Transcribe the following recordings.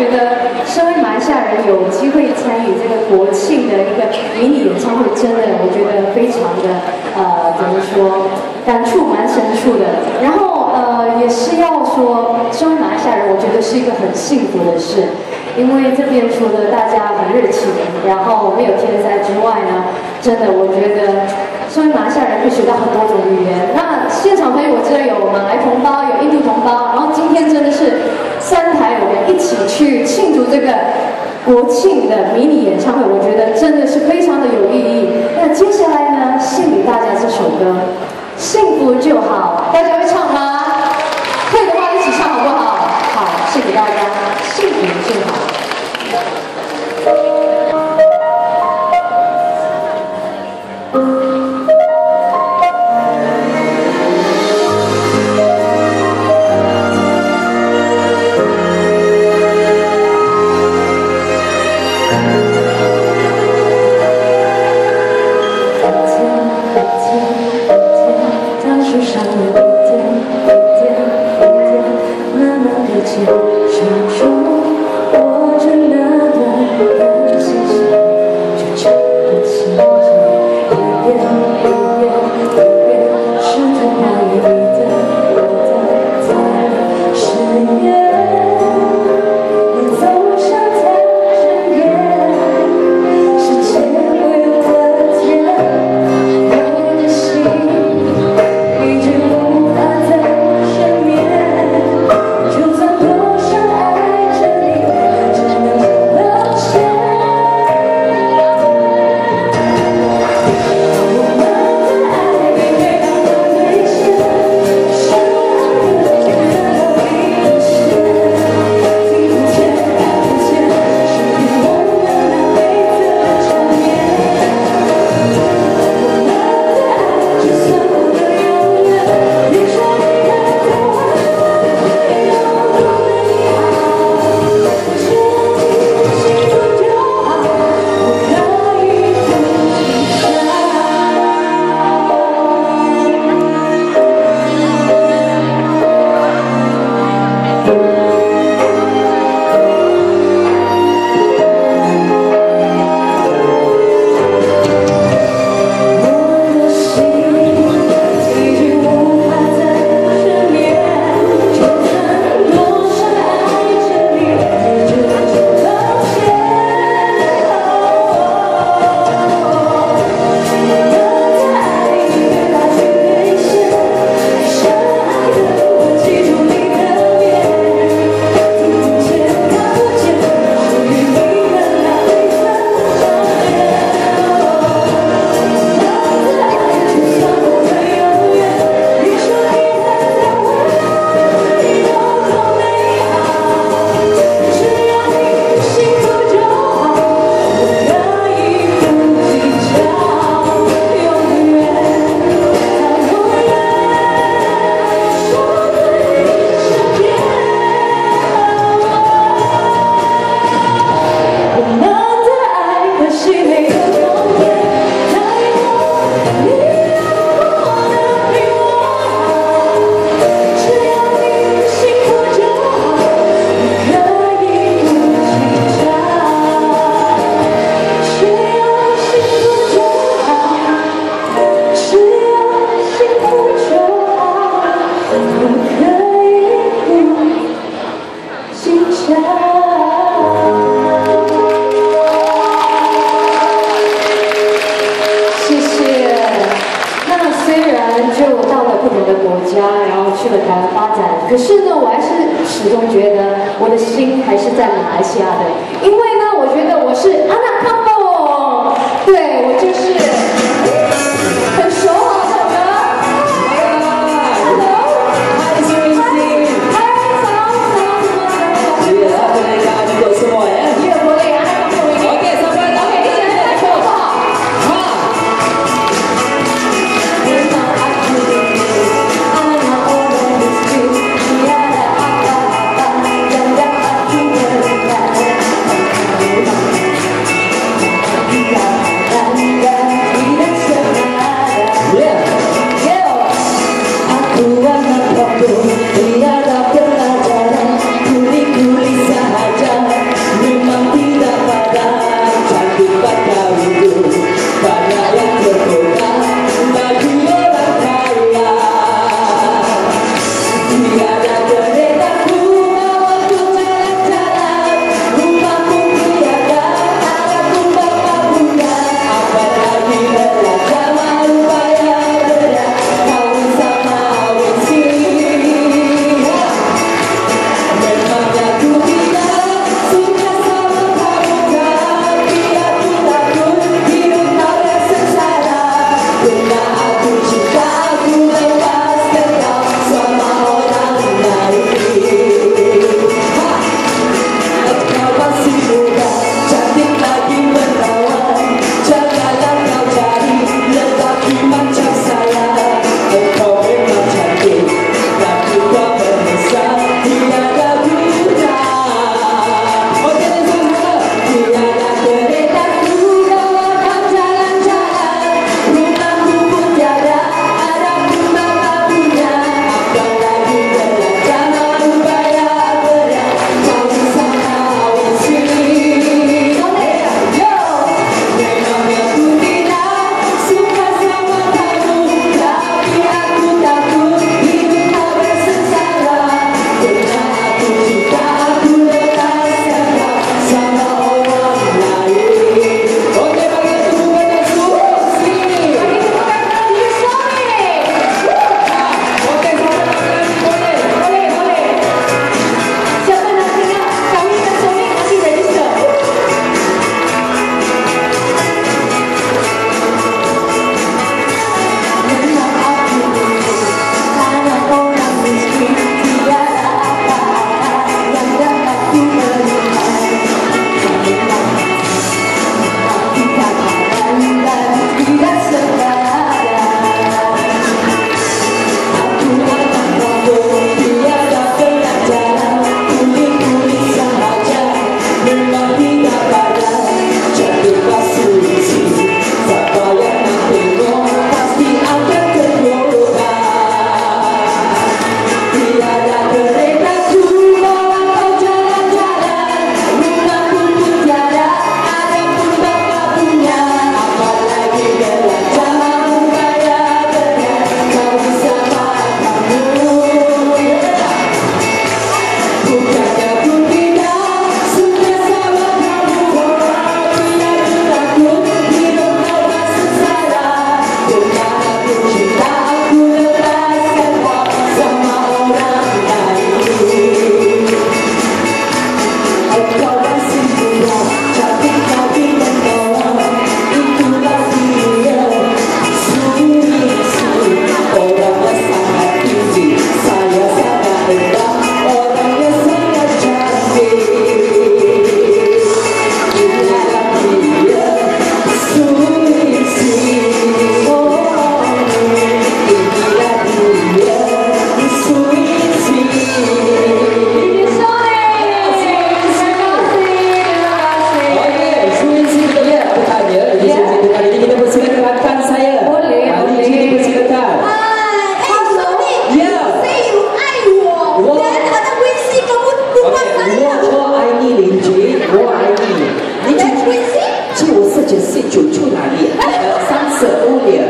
觉得身为马来西亚人有机会参与这个国庆的一个迷你演唱会，真的我觉得非常的呃，怎么说，感触蛮深处的。然后呃，也是要说，身为马来西亚人，我觉得是一个很幸福的事，因为这边除了大家很热情，然后没有天灾之外呢，真的我觉得，身为马来西亚人会学到很多种语言。那现场朋友，我知道有马来同胞，有印度同胞，然后今天真的是三台我们一起去庆祝这个。国庆的我可以不坚强。谢谢。那虽然就到了不同的国家，然后去了台湾发展，可是呢，我还是始终觉得我的心还是在马来西亚。住哪里呃三次欧联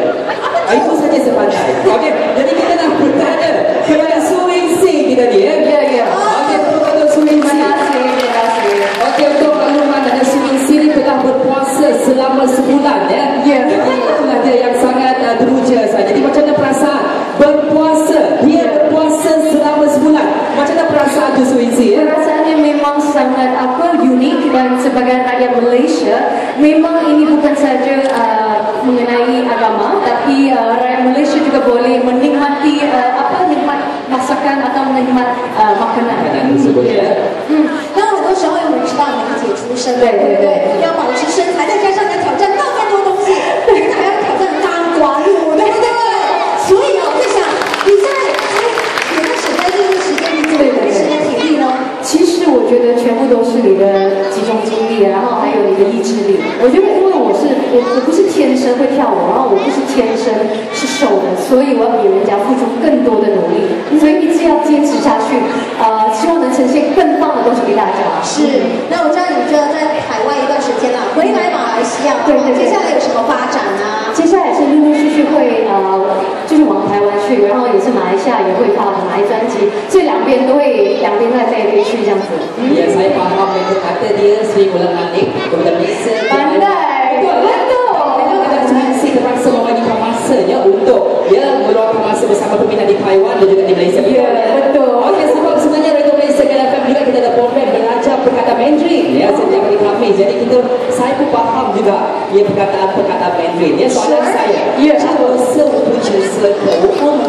bukan saja uh, mengenai agama tapi uh, rakyat Malaysia juga boleh menikmati uh, apa nikmat masakan atau menikmat uh, makanan. 我我我不是天生会跳舞，然后我不是天生是瘦的，所以我要比人家付出更多的努力，所以一直要坚持下去。呃，希望能呈现更棒的东西给大家。是，那我知道你这在海外一段时间了，回来马来西亚，对对对接下来有什么发展呢？接下来是陆陆续续会呃，就是往台湾去，然后也是马来西亚也会发马来专辑，所以两边都会两边在飞来飞去这样子。Taiwan Dan juga di Malaysia Ya, betul. Okey sebab sebenarnya Radio Malaysia KLFM juga kita ada program Belajar perkataan Mandarin Ya setiap hari Khamis Jadi kita Saya pun faham juga Ya perkataan-perkataan Mandarin Ya soalan Sure. saya Ya. 这个是五不角色口我们